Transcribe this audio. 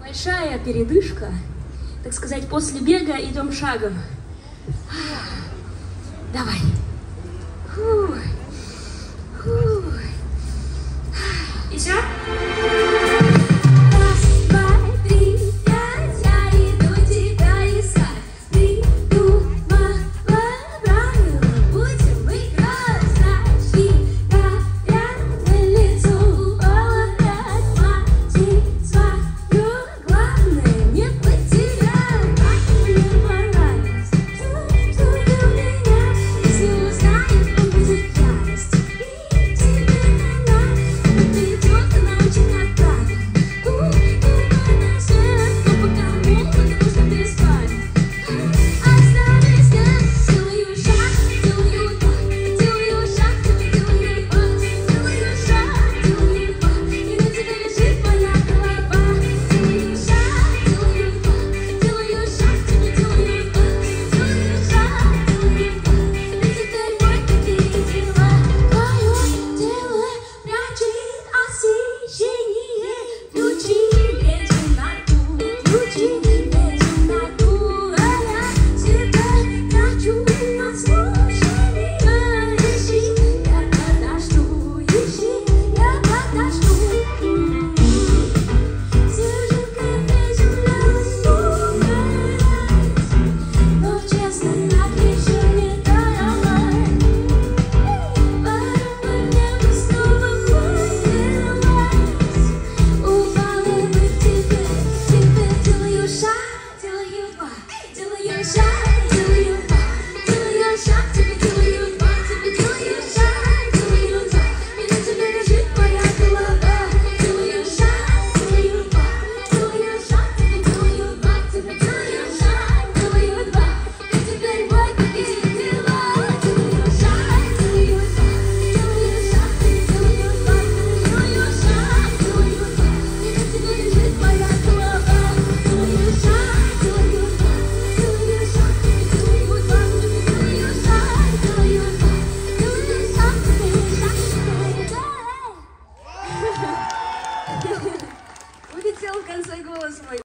Большая передышка. Так сказать, после бега идем шагом. Давай. sunshine. голос мой.